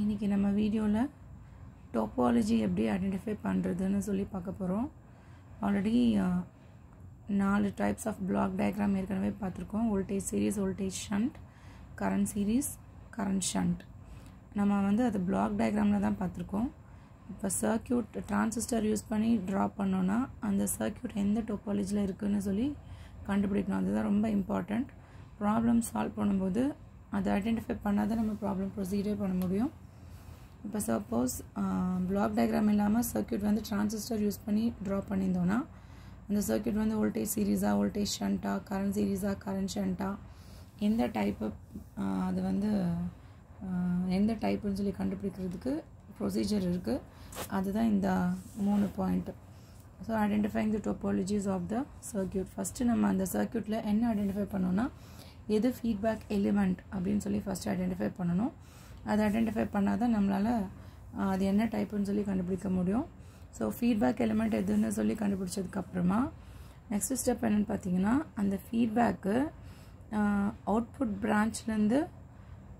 இன்றைக்கி நம்ம வீடியோவில் டோப்பாலஜி எப்படி ஐடென்டிஃபை பண்ணுறதுன்னு சொல்லி பார்க்க போகிறோம் ஆல்ரெடி நாலு டைப்ஸ் ஆஃப் பிளாக் டயக்ராம் ஏற்கனவே பார்த்துருக்கோம். Voltage series voltage shunt current series current shunt நம்ம வந்து அது பிளாக் டயக்ராமில் தான் பார்த்துருக்கோம். இப்போ சர்க்கியூட் டிரான்சிஸ்டர் யூஸ் பண்ணி ட்ரா பண்ணோன்னா அந்த சர்க்கியூட் எந்த டோப்பாலஜியில் இருக்குதுன்னு சொல்லி கண்டுபிடிக்கணும். அதுதான் ரொம்ப இம்பார்ட்டண்ட் ப்ராப்ளம் சால்வ் பண்ணும்போது அதை ஐடென்டிஃபை பண்ணால் தான் நம்ம ப்ராப்ளம் ப்ரொசீஜர் பண்ண முடியும். இப்போ சப்போஸ் பிளாக் டயக்ராம் இல்லாமல் சர்க்கியூட் வந்து டிரான்சிஸ்டர் யூஸ் பண்ணி ட்ரா பண்ணியிருந்தோன்னா அந்த சர்க்கியூட் வந்து வோல்டேஜ் சீரீஸாக வோல்டேஜ் ஷண்ட்டாக கரண்ட் சீரீஸாக கரண்ட் ஷண்ட்டாக எந்த டைப்பு அது வந்து எந்த டைப்புன்னு சொல்லி கண்டுபிடிக்கிறதுக்கு ப்ரொசீஜர் இருக்குது அதுதான் இந்த மூணு point so identifying the topologies of the circuit first நம்ம அந்த சர்க்கியூட்டில் என்ன ஐடென்டிஃபை பண்ணோன்னா எது ஃபீட்பேக் எலிமெண்ட் அப்படின்னு சொல்லி ஃபஸ்ட்டு ஐடென்டிஃபை பண்ணணும். அதை ஐடென்டிஃபை பண்ணால் தான் நம்மளால் அது என்ன டைப்புன்னு சொல்லி கண்டுபிடிக்க முடியும். ஸோ ஃபீட்பேக் எலிமெண்ட் எதுன்னு சொல்லி கண்டுபிடிச்சதுக்கப்புறமா நெக்ஸ்ட் ஸ்டெப் என்னென்னு பார்த்தீங்கன்னா அந்த ஃபீட்பேக்கு அவுட்புட் பிரான்ச்லேருந்து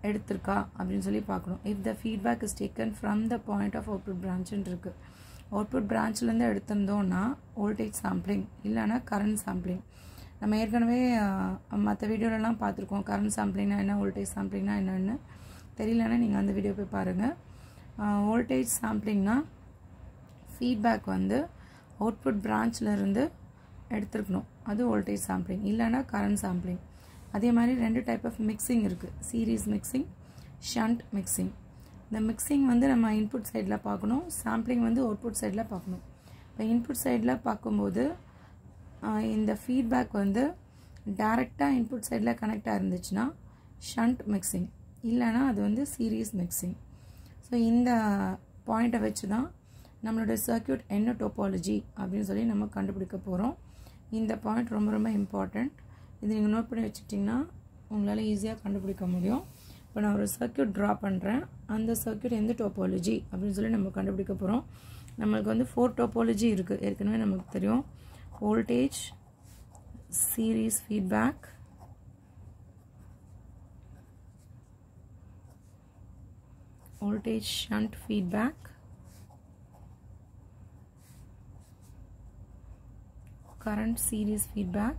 எடுத்திருக்கா அப்படின்னு சொல்லி பார்க்கணும். If the feedback is taken from the point of output பிரான்ச்சுன்னு இருக்குது அவுட்புட் பிரான்ச்லேருந்து எடுத்திருந்தோன்னா வோல்டேஜ் சாம்பிளிங் இல்லைன்னா கரண்ட் சாம்பிளிங் நம்ம ஏற்கனவே மற்ற வீடியோலலாம் பார்த்துருக்கோம். கரண்ட் சாம்பிளிங்னா என்ன வோல்டேஜ் சாம்பிளிங்னா என்னென்னு. தெரியலன்னா நீங்கள் அந்த வீடியோ போய் பாருங்கள் வோல்டேஜ் சாம்பிளிங்னா ஃபீட்பேக் வந்து அவுட்புட் பிரான்ச்லேருந்து எடுத்துருக்கணும். அது வோல்டேஜ் சாம்பிளிங் இல்லைன்னா கரண்ட் சாம்பிளிங் அதே மாதிரி ரெண்டு டைப் ஆஃப் மிக்சிங் இருக்குது சீரீஸ் மிக்சிங் ஷண்ட் மிக்சிங் இந்த மிக்சிங் வந்து நம்ம இன்புட் சைடில் பார்க்கணும். சாம்பிளிங் வந்து அவுட்புட் சைடில் பார்க்கணும். இப்போ இன்புட் சைடில் பார்க்கும்போது இந்த ஃபீட்பேக் வந்து டேரெக்டாக இன்புட் சைடில் கனெக்டாக இருந்துச்சுன்னா ஷண்ட் மிக்சிங் இல்லைனா அது வந்து சீரீஸ் மிக்சிங் ஸோ இந்த பாயிண்ட்டை வச்சு தான் நம்மளோட சர்க்கியூட் என்ன டோப்பாலஜி அப்படின்னு சொல்லி நம்ம கண்டுபிடிக்க போகிறோம் இந்த பாயிண்ட் ரொம்ப ரொம்ப இம்பார்ட்டண்ட் இது நீங்கள் நோட் பண்ணி வச்சுட்டிங்கன்னா உங்களால் ஈஸியாக கண்டுபிடிக்க முடியும். இப்போ நான் ஒரு சர்க்கியூட் ட்ரா பண்ணுறேன் அந்த சர்க்கியூட் எந்த டோப்பாலஜி அப்படின்னு சொல்லி நம்ம கண்டுபிடிக்க போகிறோம் நம்மளுக்கு வந்து ஃபோர் டோப்பாலஜி இருக்குது ஏற்கனவே நமக்கு தெரியும். Voltage series feedback voltage shunt feedback. Current series feedback.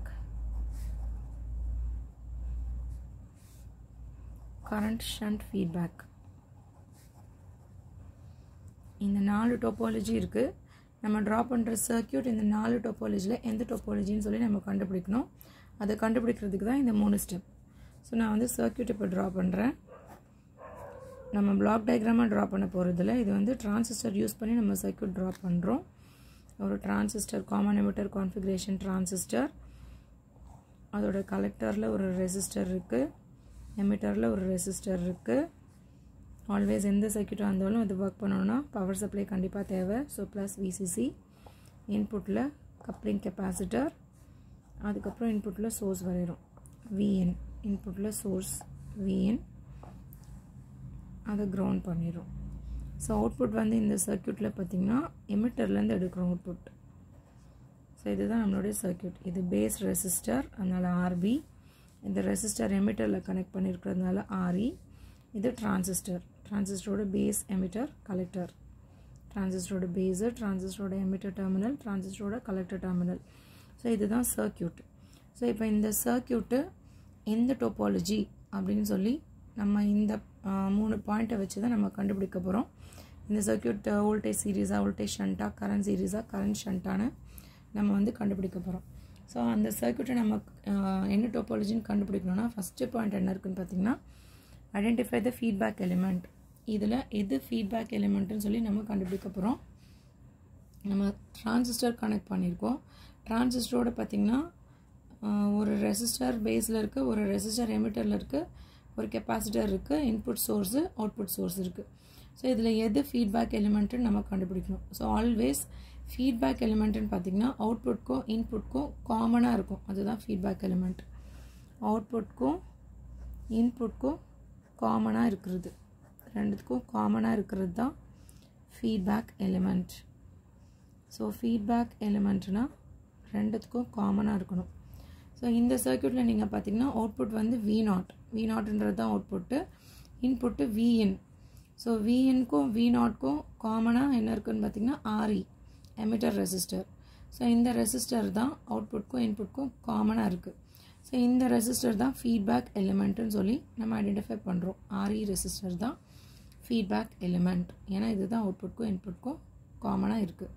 Current shunt feedback. இந்த நாலு டோப்பாலஜி இருக்குது நம்ம ட்ரா பண்ணுற சர்க்கியூட் இந்த நாலு டோப்பாலஜியில் எந்த டோப்பாலஜின்னு சொல்லி நம்ம கண்டுபிடிக்கணும். அதை கண்டுபிடிக்கிறதுக்கு தான் இந்த மூணு ஸ்டெப் ஸோ நான் வந்து சர்க்கியூட் இப்போ ட்ரா பண்ணுறேன் நம்ம பிளாக் டயக்ராமாக ட்ரா பண்ண போகிறதில்ல இது வந்து டிரான்சிஸ்டர் யூஸ் பண்ணி நம்ம சர்க்கியூட் ட்ரா பண்ணுறோம் ஒரு transistor common emitter configuration transistor அதோட கலெக்டரில் ஒரு ரெசிஸ்டர் இருக்குது எமிட்டரில் ஒரு ரெசிஸ்டர் இருக்குது ஆல்வேஸ் எந்த சர்க்கியூட்டாக இருந்தாலும் அது ஒர்க் பண்ணணும்னா பவர் சப்ளை கண்டிப்பாக தேவை. ஸோ ப்ளஸ் விசிசி இன்புட்டில் கப்ளிங் கெப்பாசிட்டர் அதுக்கப்புறம் இன்புட்டில் சோர்ஸ் வரைகிறோம் விஎன் இன்புட்டில் சோர்ஸ் விஎன் அதை க்ரௌண்ட் பண்ணிடும் ஸோ அவுட்புட் வந்து இந்த சர்க்கியூட்டில் பார்த்திங்கன்னா எமிட்டர்லேருந்து எடுக்கிறோம் அவுட்புட் ஸோ இதுதான் நம்மளுடைய சர்க்கியூட் இது பேஸ் ரெசிஸ்டர் அதனால் ஆர்பி இந்த ரெசிஸ்டர் எமிட்டரில் கனெக்ட் பண்ணியிருக்கிறதுனால ஆர்இ இது டிரான்சிஸ்டர் டிரான்சிஸ்டரோட பேஸ் எமிட்டர் கலெக்டர் டிரான்சிஸ்டரோட பேஸு டிரான்சிஸ்டரோட எமிட்டர் டெர்மினல் டிரான்சிஸ்டரோட கலெக்டர் டெர்மினல் ஸோ இதுதான் சர்க்கியூட் ஸோ இப்போ இந்த சர்க்கியூட்டு எந்த டோப்பாலஜி அப்படின்னு சொல்லி நம்ம இந்த மூணு பாயிண்ட்டை வச்சு தான் நம்ம கண்டுபிடிக்க போகிறோம் இந்த சர்க்கியூட் வோல்டேஜ் சீரீஸாக வோல்டேஜ் ஷண்ட்டாக கரண்ட் சீரீஸாக கரண்ட் ஷண்ட்டானு நம்ம வந்து கண்டுபிடிக்க போகிறோம் ஸோ அந்த சர்க்கியூட்டை நம்ம என்ன டோப்பாலஜின்னு கண்டுபிடிக்கணும்னா ஃபஸ்ட்டு பாயிண்ட் என்ன இருக்குன்னு பார்த்தீங்கன்னா ஐடென்டிஃபை த ஃபீட்பேக் எலிமெண்ட் இதில் எது ஃபீட்பேக் எலிமெண்ட்டுன்னு சொல்லி நம்ம கண்டுபிடிக்க போகிறோம் நம்ம டிரான்சிஸ்டர் கனெக்ட் பண்ணியிருக்கோம் டிரான்சிஸ்டரோட பார்த்திங்கன்னா ஒரு ரெசிஸ்டர் பேஸில் இருக்குது ஒரு ரெசிஸ்டர் எமிட்டரில் இருக்குது ஒரு கெப்பாசிட்டர் இருக்குது இன்புட் சோர்ஸு அவுட்புட் சோர்ஸ் இருக்குது ஸோ இதில் எது ஃபீட்பேக் எலிமெண்ட்டுன்னு நம்ம கண்டுபிடிக்கணும். ஸோ ஆல்வேஸ் ஃபீட்பேக் எலிமெண்ட்டுன்னு பார்த்திங்கன்னா அவுட்புட்க்கும் இன்புட்க்கும் காமனாக இருக்கும். அதுதான் ஃபீட்பேக் எலிமெண்ட் அவுட்புட்க்கும் இன்புட்க்கும் காமனாக இருக்கிறது. ரெண்டுத்துக்கும் காமனாக இருக்கிறது தான் ஃபீட்பேக் எலிமெண்ட் ஸோ ஃபீட்பேக் எலிமெண்ட்னால் ரெண்டுத்துக்கும் காமனாக இருக்கணும். ஸோ இந்த சர்க்கியூட்டில் நீங்கள் பார்த்தீங்கன்னா அவுட்புட் வந்து வி நாட் வி நாட்ன்றது தான் output input V in so விஎன்க்கும் V நாட்க்கும் காமனாக என்ன இருக்குன்னு பார்த்தீங்கன்னா R E emitter resistor so இந்த ரெசிஸ்டர் தான் அவுட்புட்க்கும் இன்புட்க்கும் காமனாக இருக்குது ஸோ இந்த ரெசிஸ்டர் தான் ஃபீட்பேக் எலிமெண்ட்டுன்னு சொல்லி நம்ம ஐடென்டிஃபை பண்ணுறோம் ஆர்இ ரெசிஸ்டர் தான் ஃபீட்பேக் எலிமெண்ட் ஏன்னா இதுதான் அவுட்புட்க்கும் இன்புட்க்கும் காமனாக இருக்குது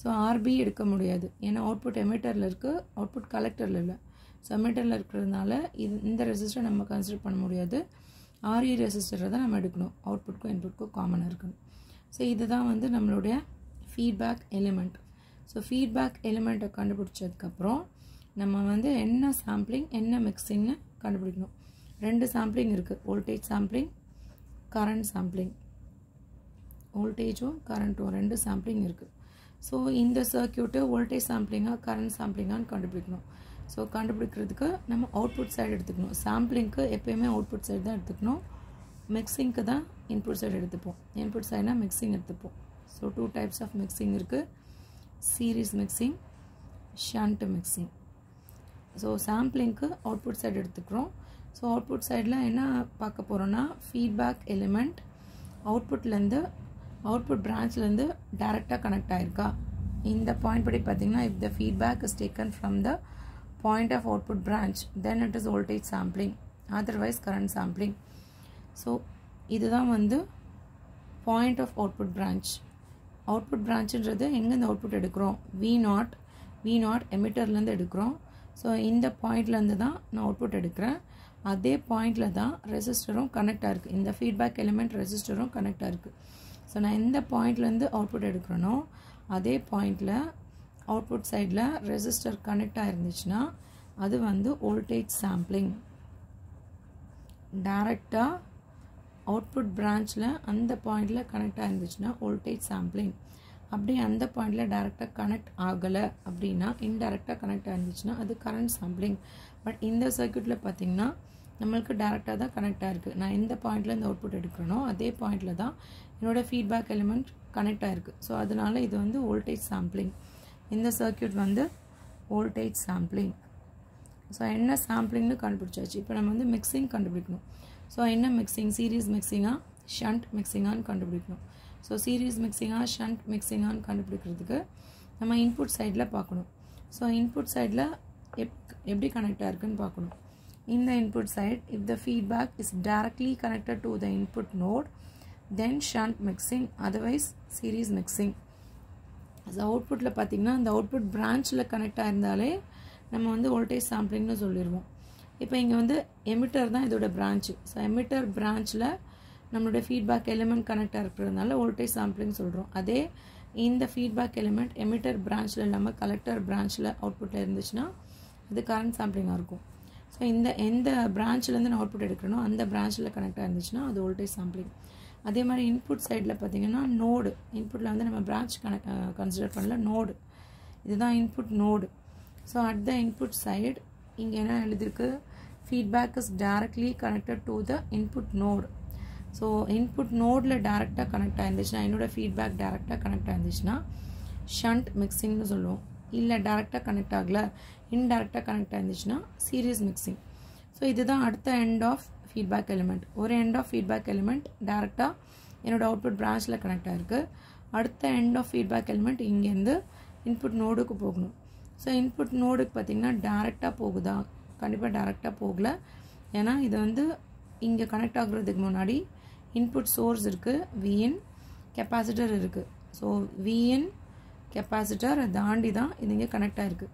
ஸோ ஆர்பி எடுக்க முடியாது. ஏன்னா அவுட்புட் எமிட்டரில் இருக்குது அவுட்புட் கலெக்டரில் இல்லை. ஸோ இருக்கிறதுனால இது இந்த ரெசிஸ்டர் நம்ம கன்சிடர் பண்ண முடியாது. ஆர்இ ரெசிஸ்டரை தான் நம்ம எடுக்கணும். அவுட்புட்க்கும் இன்புட்க்கும் காமனாக இருக்கணும். ஸோ இதுதான் வந்து நம்மளுடைய ஃபீட்பேக் எலிமெண்ட் ஸோ ஃபீட்பேக் எலிமெண்ட்டை கண்டுபிடிச்சதுக்கப்புறம் நம்ம வந்து என்ன சாம்பிளிங் என்ன மிக்சிங்னு கண்டுபிடிக்கணும். ரெண்டு சாம்பிளிங் இருக்குது வோல்டேஜ் சாம்பிளிங் கரண்ட் சாம்பிளிங் வோல்டேஜும் கரண்ட்டும் ரெண்டு சாம்பிளிங் இருக்குது ஸோ இந்த சர்க்கியூட்டு வோல்டேஜ் சாம்பிளிங்காக கரண்ட் சாம்பிளிங்கான்னு கண்டுபிடிக்கணும். ஸோ கண்டுபிடிக்கிறதுக்கு நம்ம அவுட்புட் சைடு எடுத்துக்கணும். சாம்பிளிங்க்கு எப்போயுமே அவுட்புட் சைடு தான் எடுத்துக்கணும். மிக்சிங்க்கு தான் இன்புட் சைடு எடுத்துப்போம். இன்புட் சைடுனா மிக்சிங் எடுத்துப்போம். So two types of mixing இருக்குது series mixing shunt mixing so சாம்பிளிங்க்கு output side எடுத்துக்கிறோம். ஸோ அவுட்புட் சைடில் என்ன பார்க்க போகிறோன்னா ஃபீட்பேக் எலிமெண்ட் அவுட்புட்லேருந்து அவுட்புட் பிரான்ச்லேருந்து டேரெக்டாக கனெக்ட் ஆகிருக்கா இந்த பாயிண்ட் படி பார்த்திங்கன்னா if the feedback is taken from the point of output branch then it is voltage sampling otherwise current sampling so இதுதான் வந்து point of output branch output பிரான்ச்சுன்றது எங்கேருந்து அவுட்புட் எடுக்கிறோம்? வி நாட் வி நாட் எமிட்டர்லேருந்து எடுக்கிறோம். So இந்த பாயிண்ட்லேருந்து தான் நான் அவுட்புட் எடுக்கிறேன். அதே பாயிண்டில் தான் ரெசிஸ்டரும் கனெக்ட் ஆகிருக்கு இந்த ஃபீட்பேக் எலிமெண்ட் ரெசிஸ்டரும் கனெக்ட் ஆகிருக்கு ஸோ நான் எந்த பாயிண்ட்லேருந்து அவுட்புட் எடுக்கிறேனோ அதே பாயிண்டில் அவுட்புட் சைடில் ரெசிஸ்டர் கனெக்ட் ஆகிருந்துச்சுன்னா அது வந்து வோல்டேஜ் சாம்பிளிங் டைரெக்டாக அவுட்புட் பிரான்ச்சில் அந்த பாயிண்டில் கனெக்ட் ஆகிருந்துச்சுன்னா வோல்டேஜ் சாம்பிளிங் அப்படி அந்த பாயிண்டில் டேரெக்டாக கனெக்ட் ஆகலை அப்படின்னா இன்டெரக்டாக கனெக்ட் ஆகிருந்துச்சுன்னா அது கரண்ட் சாம்பிளிங் பட் இந்த சர்க்கியூட்டில் பார்த்தீங்கன்னா நம்மளுக்கு டேரெக்டாக தான் கனெக்ட் ஆகிருக்கு நான் எந்த பாயிண்டில் இந்த அவுட்புட் எடுக்கிறனோ அதே பாயிண்டில் தான் என்னோடய ஃபீட்பேக் எலிமெண்ட் கனெக்ட் ஆகிருக்கு ஸோ அதனால் இது வந்து வோல்டேஜ் சாம்பிளிங் இந்த சர்க்கியூட் வந்து வோல்டேஜ் சாம்பிளிங் ஸோ என்ன சாம்பிளிங்னு கண்டுபிடிச்சாச்சு? இப்போ நம்ம வந்து மிக்சிங் கண்டுபிடிக்கணும். ஸோ என்ன மிக்சிங் சீரீஸ் மிக்சிங்காக ஷண்ட் மிக்சிங்கான்னு கண்டுபிடிக்கணும். ஸோ சீரீஸ் மிக்சிங்காக ஷண்ட் மிக்சிங்கான்னு கண்டுபிடிக்கிறதுக்கு நம்ம இன்புட் சைடில் பார்க்கணும். ஸோ இன்புட் சைடில் எப் எப்படி கனெக்ட் ஆயிருக்குன்னு பார்க்கணும். இந்த input side if the feedback is directly connected to the input node then shunt mixing otherwise series mixing அது அவுட்புட்டில் பார்த்திங்கன்னா அந்த அவுட்புட் பிரான்ச்சில் கனெக்ட் ஆயிருந்தாலே நம்ம வந்து வோல்டேஜ் சாம்பிளிங்னு சொல்லிடுவோம் இப்போ இங்கே வந்து எமிட்டர் தான் இதோட பிரான்ச்சு ஸோ எமிட்டர் பிரான்ச்சில் நம்மளுடைய ஃபீட்பேக் எலிமெண்ட் கனெக்டாக இருக்கிறதுனால வோல்டேஜ் சாம்பிளிங் சொல்கிறோம் அதே இந்த ஃபீட்பேக் எலிமெண்ட் எமிட்டர் பிரான்ச்சில் இல்லாமல் கலெக்டர் பிரான்ச்சில் அவுட்புட்டில் இருந்துச்சுன்னா அது கரண்ட் சாம்பிளிங்காக இருக்கும். ஸோ இந்த எந்த பிரான்ச்சிலேருந்து நான் அவுட்புட் எடுக்கிறனோ அந்த பிரான்ச்சில் கனெக்டாக இருந்துச்சுன்னா அது வோல்டேஜ் சாம்பிளிங் அதே மாதிரி இன்புட் சைடில் பார்த்தீங்கன்னா நோடு இன்புட்டில் வந்து நம்ம பிரான்ச் கனெக்ட் கன்சிடர் பண்ணல நோடு இதுதான் input node so at the input side இங்கே என்ன எழுதிருக்கு feedback is directly connected to the input node so input நோடில் டேரெக்டாக கனெக்ட் ஆயிருந்துச்சுன்னா என்னோடய ஃபீட்பேக் டேரெக்டாக கனெக்ட் ஆயிருந்துச்சுன்னா ஷண்ட் மிக்சிங்னு சொல்லுவோம். இல்லை டேரெக்டாக கனெக்ட் ஆகலை இன்டேரக்டாக கனெக்ட் ஆயிருந்துச்சுன்னா சீரியஸ் மிக்சிங் ஸோ இதுதான் அடுத்த எண்ட் ஆஃப் ஃபீட்பேக் எலிமெண்ட் ஒரு எண்ட் ஆஃப் ஃபீட்பேக் எலிமெண்ட் டேரெக்டாக என்னோடய அவுட்புட் பிரான்ச்சில் கனெக்ட் ஆகிருக்கு அடுத்த எண்ட் ஆஃப் ஃபீட்பேக் எலிமெண்ட் இங்கேருந்து இன்புட் நோடுக்கு போகணும். ஸோ இன்புட் நோடுக்கு பார்த்திங்கன்னா டேரெக்டாக போகுதா? கண்டிப்பாக டேரெக்டாக போகல. ஏன்னா இது வந்து இங்கே கனெக்ட் ஆகுறதுக்கு முன்னாடி இன்புட் சோர்ஸ் இருக்குது விஎன் கெப்பாசிட்டர் இருக்குது ஸோ விஎன் கெப்பாசிட்டர் தாண்டி தான் இது இங்கே கனெக்ட் ஆகிருக்கு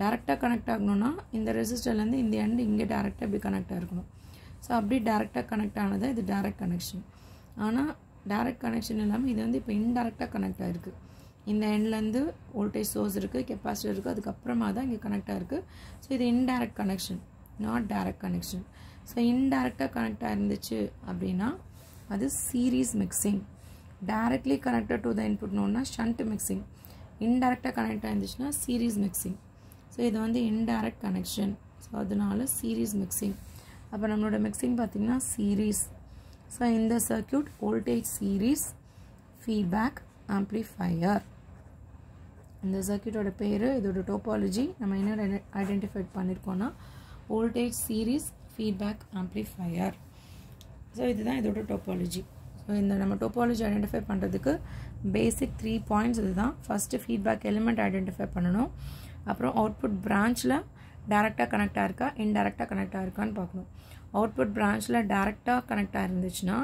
டேரெக்டாக கனெக்ட் ஆகணும்னா இந்த ரெசிஸ்டர்லேருந்து இந்த எண்டு இங்கே டேரெக்டாக இப்படி கனெக்ட் ஆகிருக்கணும் ஸோ அப்படி டேரெக்டாக கனெக்ட் ஆனது இது டேரெக்ட் கனெக்ஷன் ஆனால் டேரெக்ட் கனெக்ஷன் இல்லாமல் இது வந்து இப்போ இன்டெரக்டாக கனெக்ட் ஆகிருக்கு இந்த எண்ட்லேருந்து வோல்டேஜ் சோர்ஸ் இருக்குது கெப்பாசிட்டர் இருக்குது அதுக்கப்புறமா தான் இங்கே கனெக்ட் ஆகிருக்கு ஸோ இது indirect connection not direct connection so இன்டைரக்டாக connect ஆயிருந்துச்சு அப்படின்னா அது series mixing directly connected to the இன்புட்னோன்னா shunt mixing இன்டைரக்டாக கனெக்ட் ஆயிருந்துச்சுன்னா சீரீஸ் மிக்சிங் ஸோ இது வந்து இன்டைரக்ட் கனெக்ஷன் ஸோ அதனால சீரீஸ் மிக்சிங் அப்போ நம்மளோட மிக்சிங் பார்த்திங்கன்னா சீரீஸ் ஸோ இந்த circuit voltage series feedback amplifier இந்த சர்க்கியூட்டோட பேர் இதோட டோபாலஜி நம்ம என்ன identify பண்ணியிருக்கோன்னா voltage series feedback amplifier so இதுதான் இதோட டோபாலஜி ஸோ இந்த நம்ம டோப்பாலஜி ஐடென்டிஃபை பண்ணுறதுக்கு பேசிக் த்ரீ பாயிண்ட்ஸ் இதுதான். ஃபஸ்ட்டு ஃபீட்பேக் எலிமெண்ட் ஐடென்டிஃபை பண்ணணும். அப்புறம் அவுட்புட் பிரான்ச்சில் டேரெக்டாக கனெக்ட் ஆயிருக்கா இன்டெரக்டாக கனெக்ட் ஆயிருக்கான்னு பார்க்கணும். அவுட்புட் பிரான்ச்சில் டேரெக்டாக கனெக்ட் ஆயிருந்துச்சுன்னா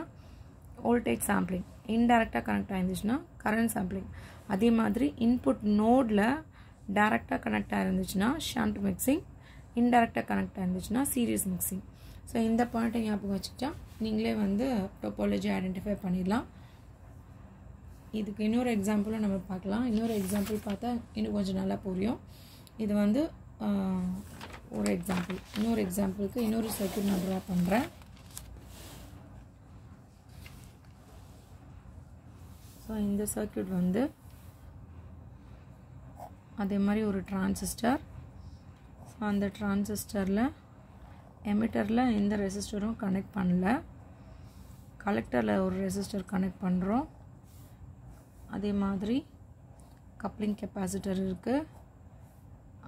வோல்டேஜ் சாம்பிளிங் இன்டெரக்டாக கனெக்ட் ஆயிருந்துச்சுன்னா கரண்ட் சாம்பிளிங் அதே மாதிரி இன்புட் நோடில் டேரெக்டாக கனெக்ட் ஆயிருந்துச்சுன்னா ஷண்ட் மிக்சிங் இன்டெரக்டாக கனெக்ட் ஆயிருந்துச்சுன்னா சீரியஸ் மிக்சிங் ஸோ இந்த பாயிண்ட்டை ஞாபகம் வச்சுட்டா நீங்களே வந்து டோப்பாலஜி ஐடென்டிஃபை பண்ணிடலாம். இதுக்கு இன்னொரு எக்ஸாம்பிளும் நம்ம பார்க்கலாம். இன்னொரு எக்ஸாம்பிள் பார்த்தா இன்னும் கொஞ்சம் நல்லா புரியும். இது வந்து ஒரு எக்ஸாம்பிள் இன்னொரு எக்ஸாம்பிளுக்கு இன்னொரு சர்க்கியூட் நான் ட்ரா பண்ணுறேன் ஸோ இந்த சர்க்கியூட் வந்து அதே மாதிரி ஒரு டிரான்சிஸ்டர் ஸோ அந்த டிரான்சிஸ்டரில் எமிட்டரில் எந்த ரெசிஸ்டரும் கனெக்ட் பண்ணல. கலெக்டரில் ஒரு ரெசிஸ்டர் கனெக்ட் பண்ணுறோம் அதே மாதிரி கப்ளிங் கெப்பாசிட்டர் இருக்குது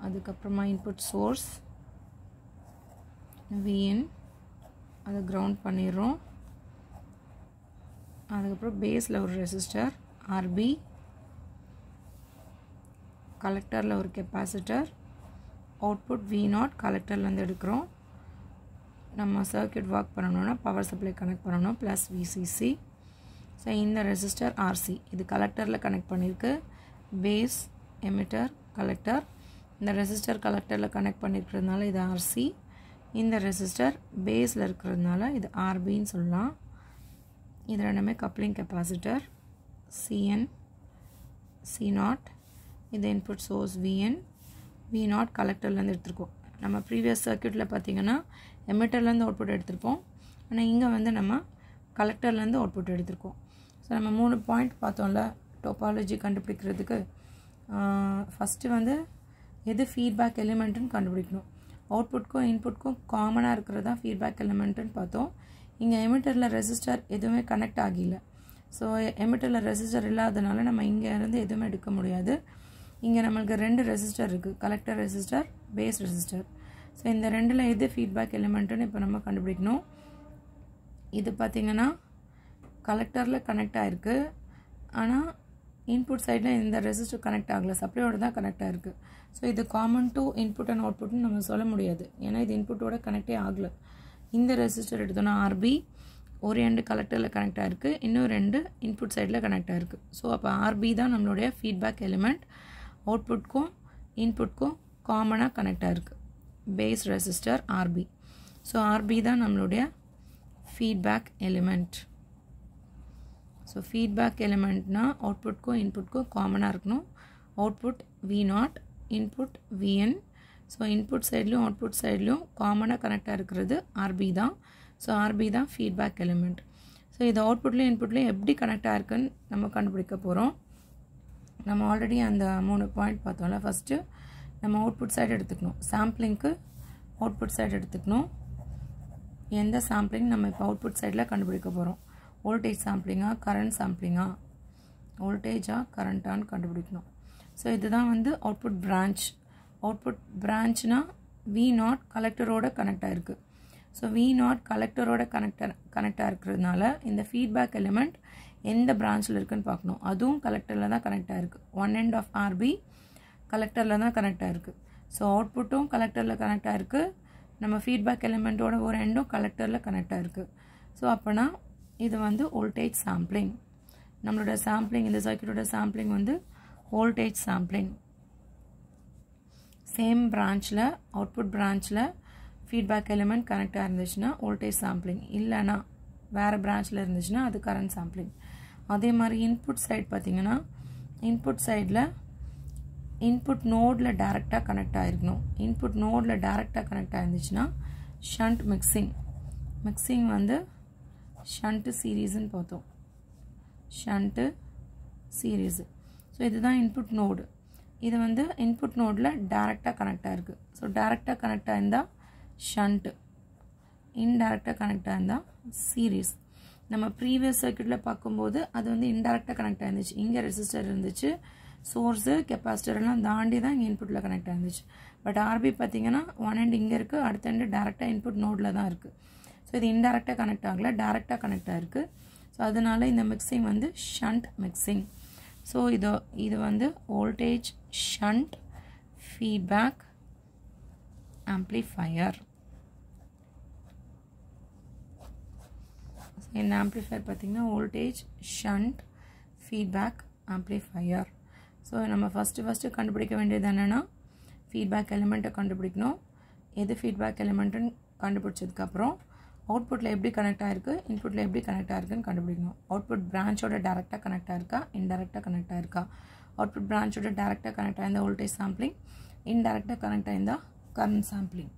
அதுக்கப்புறமா இன்புட் சோர்ஸ் விஎன் அதை கிரவுண்ட் பண்ணிடுறோம். அதுக்கப்புறம் பேஸில் ஒரு ரெசிஸ்டர் ஆர்பி கலெக்டரில் ஒரு கெப்பாசிட்டர் அவுட்புட் வி நாட் கலெக்டர்லேருந்து எடுக்கிறோம். நம்ம சர்க்கியூட் ஒர்க் பண்ணணுன்னா பவர் சப்ளை கனெக்ட் பண்ணணும் ப்ளஸ் விசிசி ஸோ இந்த ரெசிஸ்டர் ஆர்சி இது கலெக்டரில் கனெக்ட் பண்ணியிருக்கு. பேஸ் எமிட்டர் கலெக்டர் இந்த ரெசிஸ்டர் கலெக்டரில் கனெக்ட் பண்ணியிருக்கிறதுனால இது ஆர்சி இந்த ரெசிஸ்டர் பேஸில் இருக்கிறதுனால இது ஆர்பின்னு சொல்லலாம். இது ரெண்டுமே coupling capacitor C in C naught இது input source V in V naught கலெக்டர்லேருந்து எடுத்திருக்கோம். நம்ம ப்ரீவியஸ் சர்க்கியூட்டில் பார்த்தீங்கன்னா எமிட்டர்லேருந்து அவுட்புட் எடுத்திருப்போம். ஆனால் இங்கே வந்து நம்ம கலெக்டர்லேருந்து அவுட்புட் எடுத்திருக்கோம். ஸோ நம்ம மூணு பாயிண்ட் பார்த்தோம்ல டோபாலஜி கண்டுபிடிக்கிறதுக்கு. ஃபஸ்ட்டு வந்து எது ஃபீட்பேக் எலிமெண்ட்டுன்னு கண்டுபிடிக்கணும். அவுட்புட்க்கும் இன்புட்க்கும் காமனாக இருக்கிறது தான் ஃபீட்பேக் எலிமெண்ட்டுன்னு பார்த்தோம். இங்கே எமிட்டரில் ரெசிஸ்டர் எதுவுமே கனெக்ட் ஆகல. ஸோ எமிட்டரில் ரெசிஸ்டர் இல்லாதனால நம்ம இங்கே இருந்து எதுவுமே எடுக்க முடியாது. இங்கே நம்மளுக்கு ரெண்டு ரெசிஸ்டர் இருக்குது collector resistor base resistor so இந்த ரெண்டில் எது ஃபீட்பேக் எலிமெண்ட்டுன்னு இப்போ நம்ம கண்டுபிடிக்கணும். இது பார்த்திங்கன்னா கலெக்டரில் கனெக்ட் ஆகிருக்கு ஆனால் இன்புட் சைடில் இந்த ரெசிஸ்டர் கனெக்ட் ஆகலை. சப்ளையோட தான் கனெக்ட் ஆகிருக்கு ஸோ இது காமன் டு இன்புட் அண்ட் அவுட்புட்னு நம்ம சொல்ல முடியாது. ஏன்னா இது இன்புட்டோட கனெக்டே ஆகலை. இந்த ரெசிஸ்டர் எடுத்தோன்னா ஆர்பி ஒரு ரெண்டு கலெக்டரில் கனெக்ட் ஆகிருக்கு இன்னும் ரெண்டு இன்புட் சைடில் கனெக்ட் ஆகிருக்கு ஸோ அப்போ ஆர்பி தான் நம்மளுடைய ஃபீட்பேக் எலிமெண்ட் அவுட்புட்க்கும் இன்புட்க்கும் காமனாக கனெக்ட் ஆகிருக்கு base resistor R B so R B தான் நம்மளுடைய ஃபீட்பேக் எலிமெண்ட் ஸோ ஃபீட்பேக் எலிமெண்ட்னா அவுட்புட்க்கும் இன்புட்க்கும் காமனாக இருக்கணும் output V naught input V in so input சைட்லையும் output சைட்லையும் காமனாக கனெக்டாக இருக்கிறது ஆர்பி தான் ஸோ ஆர்பி தான் ஃபீட்பேக் எலிமெண்ட் ஸோ இது அவுட்புட்லேயும் இன்புட்லேயும் எப்படி கனெக்டாக இருக்குன்னு நம்ம கண்டுபிடிக்க போகிறோம் நம்ம ஆல்ரெடி அந்த மூணு பாயிண்ட் பார்த்தோம்ல ஃபஸ்ட்டு நம்ம அவுட்புட் சைடு எடுத்துக்கணும். சாம்பிளிங்க்கு அவுட்புட் சைடு எடுத்துக்கணும். எந்த சாம்பிளிங் நம்ம இப்போ அவுட்புட் சைடில் கண்டுபிடிக்க போகிறோம் வோல்டேஜ் சாம்பிளிங்கா கரண்ட் சாம்பிளிங்கா வோல்டேஜா கரண்ட்டான்னு கண்டுபிடிக்கணும். ஸோ இதுதான் வந்து அவுட்புட் பிரான்ச் அவுட்புட் பிரான்ச்னா வி நாட் கலெக்டரோட கனெக்ட் ஆகிருக்கு ஸோ வி நாட் கலெக்டரோட கனெக்டர் கனெக்டாக இருக்கிறதுனால இந்த ஃபீட்பேக் எலிமெண்ட் எந்த பிரான்ச்சில் இருக்குன்னு பார்க்கணும். அதுவும் கலெக்டரில் தான் கனெக்ட் ஆகிருக்கு one end of R B கலெக்டரில் தான் கனெக்ட் ஆகிருக்கு ஸோ அவுட்புட்டும் கலெக்டரில் கனெக்ட் ஆகிருக்கு நம்ம ஃபீட்பேக் எலிமெண்ட்டோட ஒரு எண்டும் கலெக்டரில் கனெக்ட் ஆகிருக்கு ஸோ அப்போனா இது வந்து வோல்டேஜ் சாம்பிளிங் நம்மளோட சாம்பிளிங் இந்த சர்க்கியூட்டோட சாம்பிளிங் வந்து வோல்டேஜ் சாம்பிளிங் சேம் பிரான்ச்சில் அவுட்புட் பிரான்ச்சில் ஃபீட்பேக் எலிமெண்ட் கனெக்டாக இருந்துச்சுன்னா வோல்டேஜ் சாம்பிளிங் இல்லைனா வேறு பிரான்ச்சில் இருந்துச்சுன்னா அது கரண்ட் சாம்பிளிங் அதே மாதிரி இன்புட் சைட் பார்த்திங்கன்னா இன்புட் சைடில் இன்புட் நோடில் டேரெக்டாக கனெக்ட் ஆகிருக்கணும் இன்புட் நோடில் டேரெக்டாக கனெக்ட் ஆகிருந்துச்சுன்னா ஷண்ட் மிக்சிங் மிக்சிங் வந்து ஷண்ட்டு சீரீஸ்ன்னு பார்த்தோம். ஷண்ட்டு சீரீஸு ஸோ இதுதான் இன்புட் நோடு இது வந்து இன்புட் நோடில் டேரெக்டாக கனெக்ட் ஆகிருக்கு ஸோ டேரெக்டாக கனெக்ட் ஆயிருந்தால் ஷண்ட்டு இன்டேரக்டாக கனெக்ட் ஆயிருந்தால் சீரீஸ் நம்ம ப்ரீவியஸ் சர்க்கியூட்டில் பார்க்கும்போது அது வந்து இன்டெரக்டாக கனெக்ட் ஆயிருந்துச்சு. இங்கே ரெசிஸ்டர் இருந்துச்சு. சோர்ஸு கெப்பாசிட்டர்லாம் தாண்டி தான் இங்கே இன்புட்டில் கனெக்ட் ஆயிருந்துச்சு. பட் ஆர்பி பார்த்தீங்கன்னா ஒன் எண்ட் இங்கே இருக்குது அடுத்த எண்டு டேரெக்டாக இன்புட் நோடில் தான் இருக்குது ஸோ இது இன்டெரக்டாக கனெக்ட் ஆகலை டேரெக்டாக கனெக்ட் ஆகிருக்கு ஸோ அதனால் இந்த மிக்சிங் வந்து ஷண்ட் மிக்சிங் ஸோ இது இது வந்து வோல்டேஜ் ஷண்ட் ஃபீட்பேக் ஆம்ப்ளிஃபையர் இந்த ஆம்ப்ளிஃபையர் பார்த்திங்கன்னா voltage shunt feedback amplifier so நம்ம ஃபஸ்ட்டு ஃபஸ்ட்டு கண்டுபிடிக்க வேண்டியது என்னென்னா ஃபீட்பேக் எலிமெண்ட்டை கண்டுபிடிக்கணும். எது ஃபீட்பேக் எலிமெண்ட்டுன்னு கண்டுபிடிச்சதுக்கப்புறம் அவுட்புட்டில் எப்படி கனெக்ட் ஆகிருக்கு இன்புட்டில் எப்படி கனெக்ட் ஆகிருக்குன்னு கண்டுபிடிக்கணும். அவுட்புட் பிரான்ச்சோட டேரெக்டாக கனெக்ட் ஆயிருக்கா இன்டெரக்டாக கனெக்ட் ஆயிருக்கா? அவுட்புட் பிரான்ச்சோட டேரெக்டாக கனெக்ட் ஆயிருந்தால் வோல்டேஜ் சாம்பிளிங் இன்டெரக்டாக கனெக்ட் ஆயிருந்தால் கரண்ட் சாம்பிளிங்